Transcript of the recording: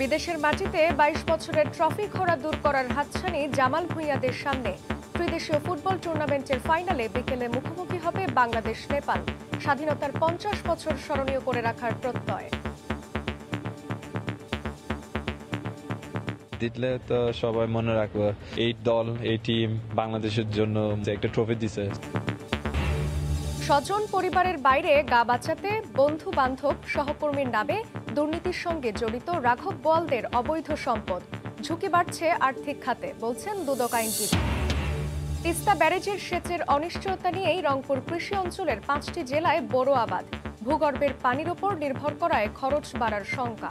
বিদেশের মাটিতে বাইশ বছরের ট্রফি খরা দূর করার হাতছানি জামাল ভুঁইয়াদের সামনে। ত্রিদেশীয় ফুটবল টুর্নামেন্টের ফাইনালে বিকেলে মুখোমুখি হবে বাংলাদেশ, নেপাল। স্বাধীনতার পঞ্চাশ বছর স্মরণীয় করে রাখার প্রত্যয়। জিতলে তো সবাই মনে রাখব, এই দল, এই টিম বাংলাদেশের জন্য একটা ট্রফি দিছে। স্বজন পরিবারের বাইরে গা বাঁচাতে বন্ধু বান্ধব সহকর্মীর নামে দুর্নীতির সঙ্গে জড়িত রাঘব বোয়ালদের অবৈধ সম্পদ। ঝুঁকি বাড়ছে আর্থিক খাতে, বলছেন দুদক আইনজীবী। তিস্তা ব্যারেজের সেচের অনিশ্চয়তা নিয়েই রংপুর কৃষি অঞ্চলের পাঁচটি জেলায় বড় আবাদ। ভূগর্ভের পানির ওপর নির্ভর করায় খরচ বাড়ার শঙ্কা।